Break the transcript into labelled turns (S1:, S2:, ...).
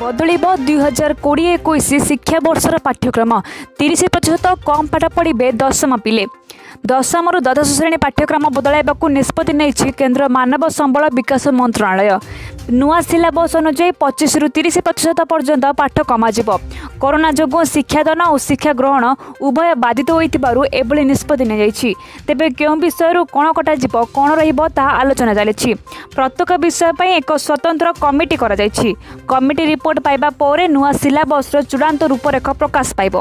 S1: ବଦଳିବ ଦୁଇ ହଜାର କୋଡ଼ିଏ ଏକୋଇଶ ଶିକ୍ଷାବର୍ଷର ପାଠ୍ୟକ୍ରମ। ତିରିଶ ପ୍ରତିଶତ କମ୍ ପାଠ ପଢ଼ିବେ ଦଶମ ପିଲେ। ଦଶମରୁ ଦ୍ୱାଦଶ ଶ୍ରେଣୀ ପାଠ୍ୟକ୍ରମ ବଦଳାଇବାକୁ ନିଷ୍ପତ୍ତି ନେଇଛି କେନ୍ଦ୍ର ମାନବ ସମ୍ବଳ ବିକାଶ ମନ୍ତ୍ରଣାଳୟ। ନୂଆ ସିଲାବସ୍ ଅନୁଯାୟୀ ପଚିଶରୁ ତିରିଶ ପ୍ରତିଶତ ପର୍ଯ୍ୟନ୍ତ ପାଠ କମାଯିବ। କରୋନା ଯୋଗୁଁ ଶିକ୍ଷାଦାନ ଓ ଶିକ୍ଷା ଗ୍ରହଣ ଉଭୟ ବାଧିତ ହୋଇଥିବାରୁ ଏଭଳି ନିଷ୍ପତ୍ତି ନିଆଯାଇଛି। ତେବେ କେଉଁ ବିଷୟରୁ କ'ଣ କଟାଯିବ କ'ଣ ରହିବ ତାହା ଆଲୋଚନା ଚାଲିଛି। ପ୍ରତ୍ୟେକ ବିଷୟ ପାଇଁ ଏକ ସ୍ୱତନ୍ତ୍ର କମିଟି କରାଯାଇଛି। କମିଟି ରିପୋର୍ଟ ପାଇବା ପରେ ନୂଆ ସିଲାବସ୍ର ଚୂଡ଼ାନ୍ତ ରୂପରେଖ ପ୍ରକାଶ ପାଇବ।